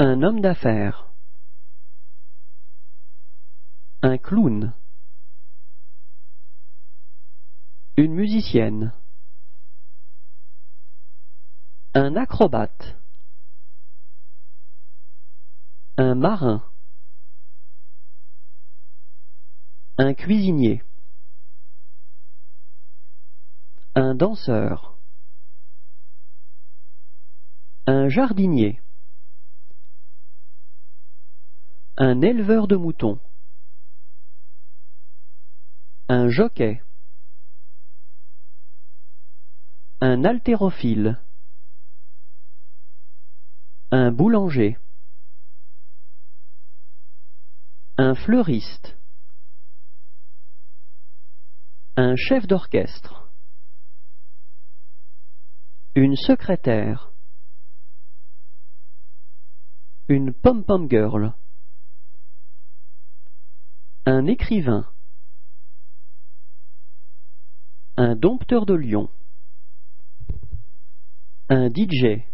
Un homme d'affaires. Un clown. Une musicienne. Un acrobate. Un marin. Un cuisinier. Un danseur. Un jardinier. Un éleveur de moutons. Un jockey. Un haltérophile. Un boulanger. Un fleuriste. Un chef d'orchestre. Une secrétaire. Une pom-pom girl. Un écrivain. Un dompteur de lion. Un DJ.